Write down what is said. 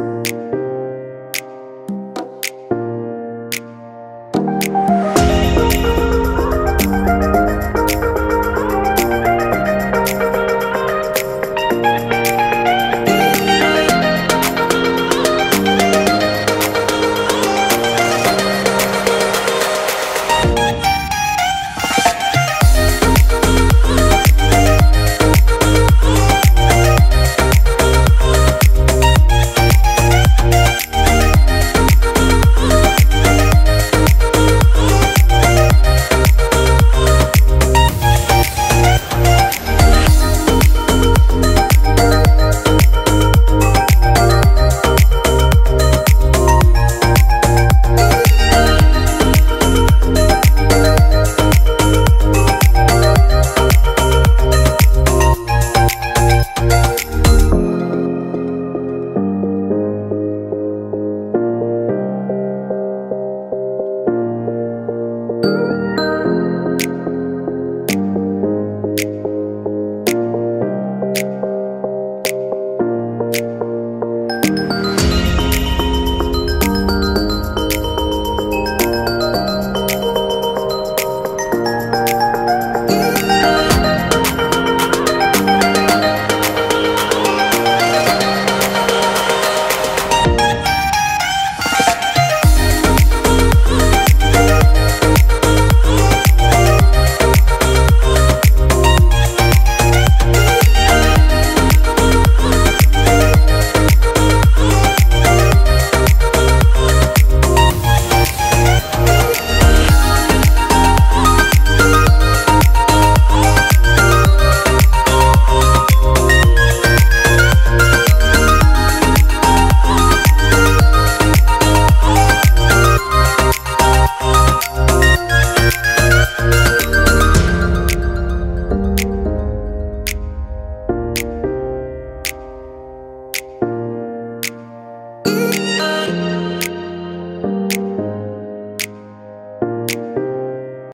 Música